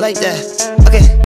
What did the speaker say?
like that. Okay.